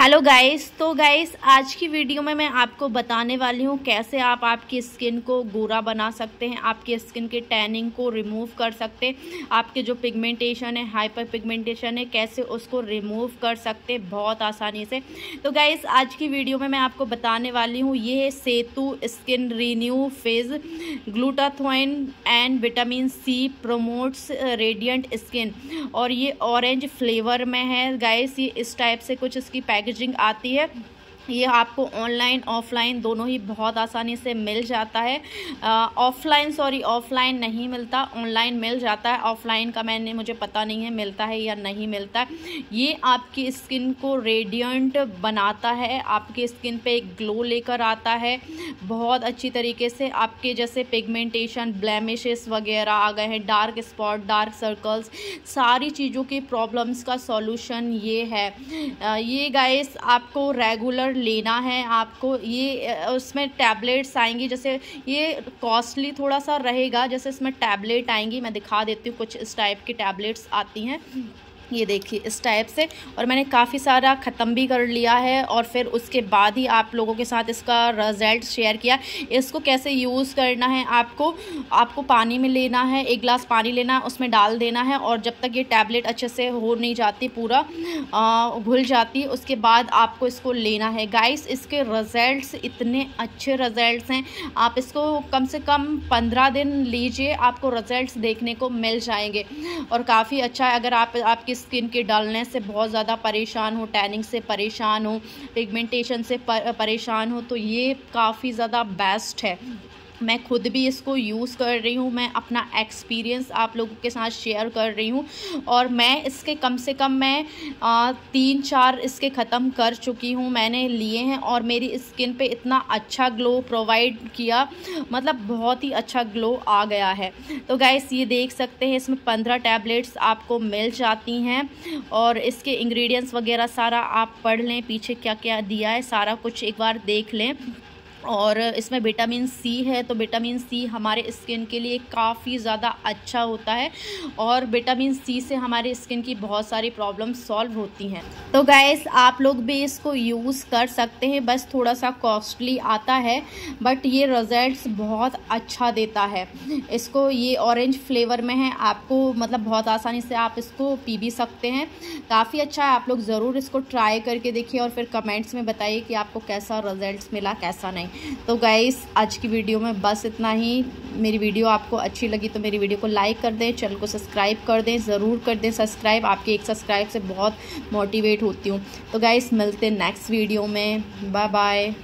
Hello guys तो guys आज की वीडियो में मैं आपको बताने वाली हूँ कैसे आप आपकी स्किन को गोरा बना सकते हैं, आपकी स्किन के टैनिंग को रिमूव कर सकते हैं, आपके जो पिगमेंटेशन है हाइपर पिगमेंटेशन है, कैसे उसको रिमूव कर सकते हैं बहुत आसानी से। तो गाइस आज की वीडियो में मैं आपको बताने वाली हूँ, ये है Setu skin renew phase glutathione and vitamin C promotes radiant skin और ये ऑरेंज फ्लेवर में है। गाइस ये इस टाइप से कुछ इसकी पैकेजिंग आती है। ये आपको ऑनलाइन ऑफलाइन दोनों ही बहुत आसानी से मिल जाता है। ऑफलाइन सॉरी ऑफलाइन नहीं मिलता ऑनलाइन मिल जाता है। ऑफलाइन का मैंने, मुझे पता नहीं है, मिलता है या नहीं मिलता है। ये आपकी स्किन को रेडियंट बनाता है, आपकी स्किन पे एक ग्लो लेकर आता है। बहुत अच्छी तरीके से आपके जैसे पिगमेंटेशन ब्लैमिशेस वगैरह आ गए हैं डार्क स्पॉट डार्क सर्कल्स सारी चीज़ों की प्रॉब्लम्स का सॉल्यूशन ये है। ये गाइस आपको रेगुलर लेना है आपको, ये उसमें टैबलेट्स आएँगी, जैसे ये कॉस्टली थोड़ा सा रहेगा, जैसे इसमें टैबलेट आएँगी, मैं दिखा देती हूँ कुछ इस टाइप की टैबलेट्स आती हैं। ये देखिए, इस टाइप से। और मैंने काफ़ी सारा ख़त्म भी कर लिया है और फिर उसके बाद ही आप लोगों के साथ इसका रिज़ल्ट शेयर किया। इसको कैसे यूज़ करना है आपको आपको पानी में लेना है, एक गिलास पानी लेना है उसमें डाल देना है और जब तक ये टैबलेट अच्छे से हो नहीं जाती, पूरा घुल जाती, उसके बाद आपको इसको लेना है। गाइस इसके रिज़ल्ट इतने अच्छे रिज़ल्ट हैं। आप इसको कम से कम पंद्रह दिन लीजिए, आपको रिज़ल्ट देखने को मिल जाएँगे। और काफ़ी अच्छा है, अगर आप, आपकी स्किन के डलनेस से बहुत ज़्यादा परेशान हो टैनिंग से परेशान हो पिगमेंटेशन से परेशान हो तो ये काफ़ी ज़्यादा बेस्ट है। मैं खुद भी इसको यूज़ कर रही हूँ मैं अपना एक्सपीरियंस आप लोगों के साथ शेयर कर रही हूँ और मैं इसके कम से कम मैं आ, तीन चार इसके ख़त्म कर चुकी हूँ मैंने लिए हैं और मेरी स्किन पे इतना अच्छा ग्लो प्रोवाइड किया मतलब बहुत ही अच्छा ग्लो आ गया है। तो गैस ये देख सकते हैं इसमें पंद्रह टैबलेट्स आपको मिल जाती हैं और इसके इंग्रेडिएंट्स वगैरह सारा आप पढ़ लें पीछे क्या क्या दिया है सारा कुछ एक बार देख लें। और इसमें विटामिन सी है तो विटामिन सी हमारे स्किन के लिए काफ़ी ज़्यादा अच्छा होता है और विटामिन सी से हमारे स्किन की बहुत सारी प्रॉब्लम सॉल्व होती हैं। तो गैस आप लोग भी इसको यूज़ कर सकते हैं, बस थोड़ा सा कॉस्टली आता है बट ये रिज़ल्ट बहुत अच्छा देता है। इसको ये ऑरेंज फ्लेवर में है, आपको मतलब बहुत आसानी से आप इसको पी भी सकते हैं। काफ़ी अच्छा है, आप लोग ज़रूर इसको ट्राई करके देखिए और फिर कमेंट्स में बताइए कि आपको कैसा रिज़ल्ट मिला, कैसा नहीं। तो गाइस आज की वीडियो में बस इतना ही। मेरी वीडियो आपको अच्छी लगी तो मेरी वीडियो को लाइक कर दें चैनल को सब्सक्राइब कर दें, ज़रूर कर दें सब्सक्राइब आपके एक सब्सक्राइब से बहुत मोटिवेट होती हूँ। तो गाइस मिलते हैं नेक्स्ट वीडियो में। Bye bye